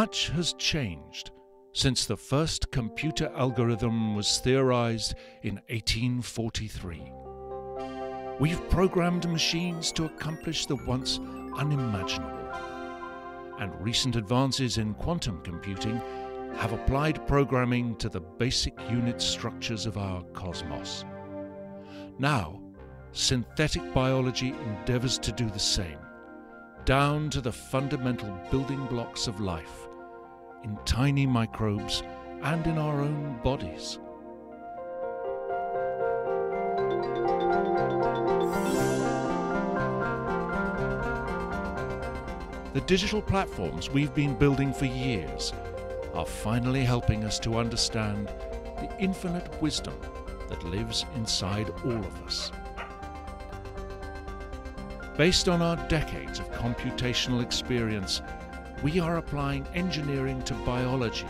Much has changed since the first computer algorithm was theorized in 1843. We've programmed machines to accomplish the once unimaginable. And recent advances in quantum computing have applied programming to the basic unit structures of our cosmos. Now, synthetic biology endeavors to do the same, down to the fundamental building blocks of life, in tiny microbes and in our own bodies. The digital platforms we've been building for years are finally helping us to understand the infinite wisdom that lives inside all of us. Based on our decades of computational experience, we are applying engineering to biology,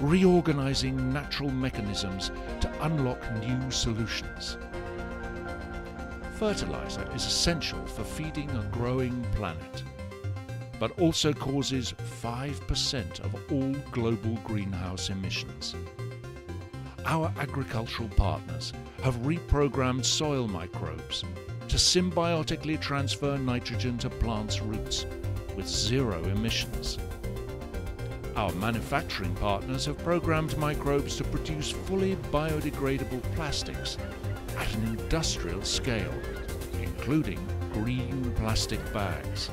reorganizing natural mechanisms to unlock new solutions. Fertilizer is essential for feeding a growing planet but also causes 5% of all global greenhouse emissions. Our agricultural partners have reprogrammed soil microbes to symbiotically transfer nitrogen to plants' roots with zero emissions. Our manufacturing partners have programmed microbes to produce fully biodegradable plastics at an industrial scale, including green plastic bags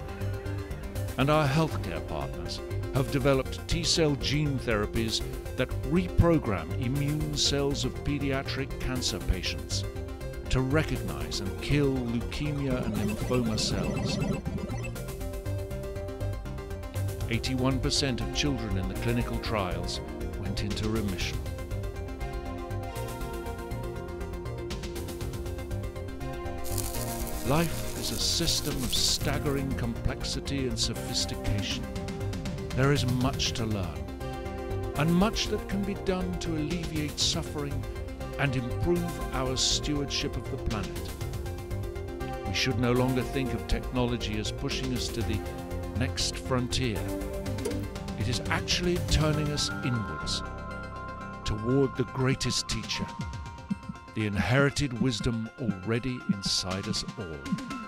and our healthcare partners have developed T cell gene therapies that reprogram immune cells of pediatric cancer patients to recognize and kill leukemia and lymphoma cells. 81% of children in the clinical trials went into remission. Life is a system of staggering complexity and sophistication. There is much to learn, and much that can be done to alleviate suffering and improve our stewardship of the planet. We should no longer think of technology as pushing us to the next frontier. It is actually turning us inwards toward the greatest teacher the inherited wisdom already inside us all.